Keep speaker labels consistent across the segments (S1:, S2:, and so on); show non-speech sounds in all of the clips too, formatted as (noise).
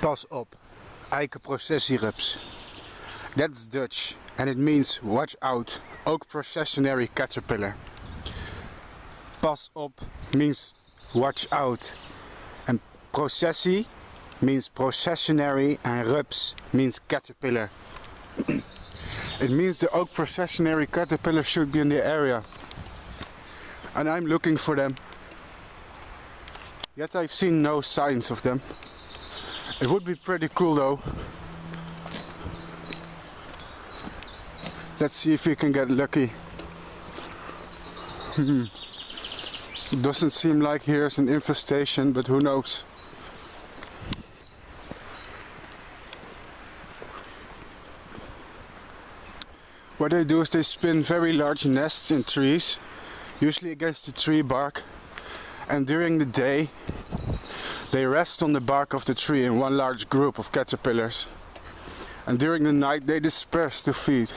S1: Pas op, eikenprocessierups. That's Dutch and it means watch out, oak processionary caterpillar. Pas op means watch out. And processie means processionary and rups means caterpillar. (clears throat) it means the oak processionary caterpillar should be in the area. And I'm looking for them. Yet I've seen no signs of them. It would be pretty cool though. Let's see if we can get lucky. Hmm. Doesn't seem like here's an infestation, but who knows. What they do is they spin very large nests in trees, usually against the tree bark, and during the day they rest on the bark of the tree in one large group of caterpillars. And during the night they disperse to feed.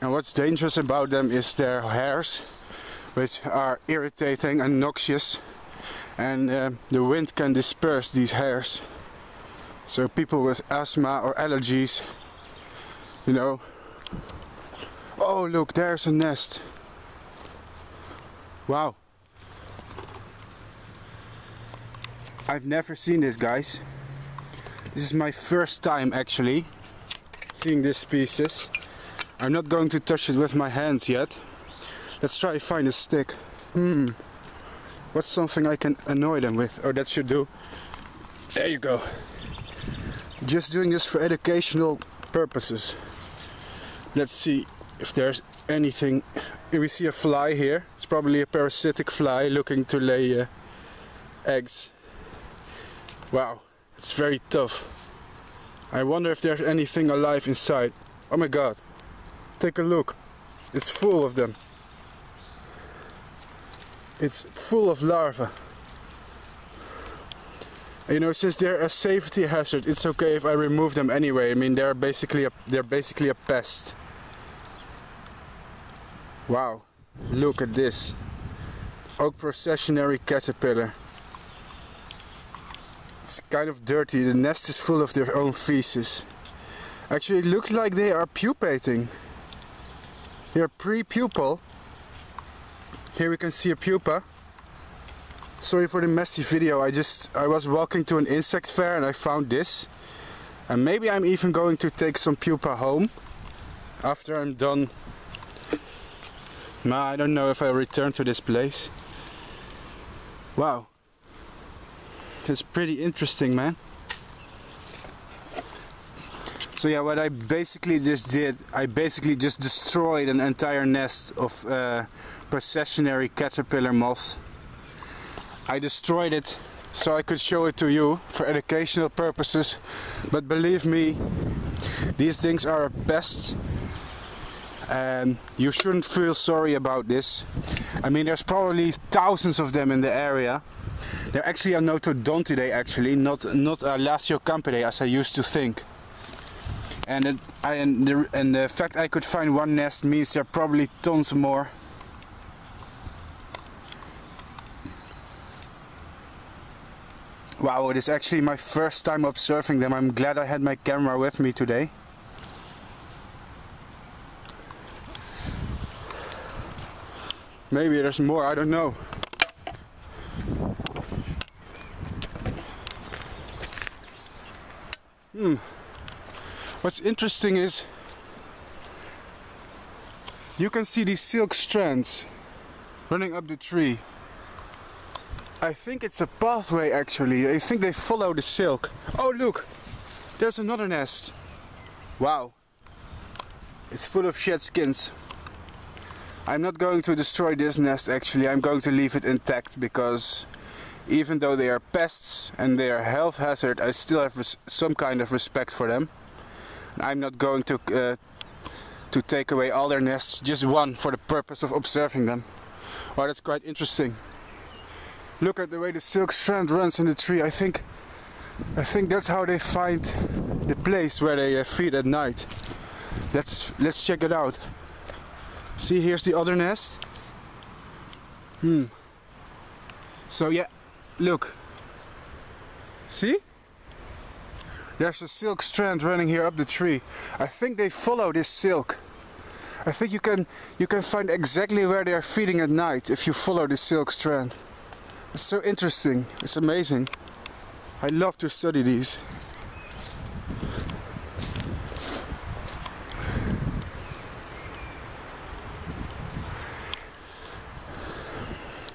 S1: And what's dangerous about them is their hairs, which are irritating and noxious. And uh, the wind can disperse these hairs. So people with asthma or allergies, you know. Oh look, there's a nest. Wow. I've never seen this guys. This is my first time actually seeing this species. I'm not going to touch it with my hands yet. Let's try to find a stick. Hmm. What's something I can annoy them with? Oh, that should do. There you go. Just doing this for educational purposes. Let's see if there's anything. We see a fly here. It's probably a parasitic fly looking to lay uh, eggs. Wow, it's very tough. I wonder if there's anything alive inside. Oh my god. Take a look. It's full of them. It's full of larvae. You know, since they're a safety hazard, it's okay if I remove them anyway. I mean, they're basically a they're basically a pest. Wow, look at this. Oak processionary caterpillar. It's kind of dirty. The nest is full of their own feces. Actually, it looks like they are pupating. They're pre-pupal. Here we can see a pupa. Sorry for the messy video. I just I was walking to an insect fair and I found this. And maybe I'm even going to take some pupa home after I'm done. Nah, I don't know if I'll return to this place. Wow. It's pretty interesting, man. So yeah, what I basically just did, I basically just destroyed an entire nest of uh, processionary caterpillar moths. I destroyed it so I could show it to you for educational purposes. But believe me, these things are pests and you shouldn't feel sorry about this. I mean, there's probably thousands of them in the area. They're actually a Notodontidae actually, not not Lasiocampidae as I used to think. And, it, I, and, the, and the fact I could find one nest means there are probably tons more. Wow, it is actually my first time observing them. I'm glad I had my camera with me today. Maybe there's more, I don't know. Hmm. What's interesting is you can see these silk strands running up the tree. I think it's a pathway actually. I think they follow the silk. Oh look! There's another nest. Wow. It's full of shed skins. I'm not going to destroy this nest actually. I'm going to leave it intact because even though they are pests and they are health hazard, I still have some kind of respect for them. I'm not going to uh, to take away all their nests, just one for the purpose of observing them. Oh, that's quite interesting. Look at the way the silk strand runs in the tree. I think, I think that's how they find the place where they uh, feed at night. Let's let's check it out. See, here's the other nest. Hmm. So yeah, look. See? There's a silk strand running here up the tree. I think they follow this silk. I think you can you can find exactly where they are feeding at night if you follow this silk strand. It's so interesting. It's amazing. I love to study these.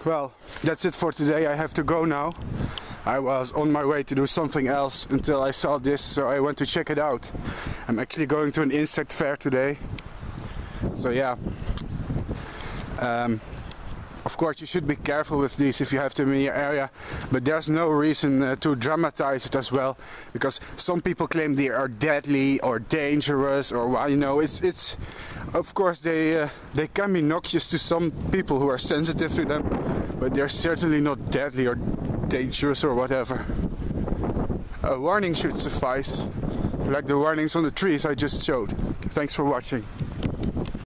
S1: Well, that's it for today. I have to go now. I was on my way to do something else until I saw this, so I went to check it out. I'm actually going to an insect fair today. So yeah. Um, of course, you should be careful with these if you have them in your area, but there's no reason uh, to dramatize it as well, because some people claim they are deadly or dangerous, or you know, it's it's. Of course, they uh, they can be noxious to some people who are sensitive to them, but they're certainly not deadly or dangerous or whatever. A warning should suffice, like the warnings on the trees I just showed. Thanks for watching.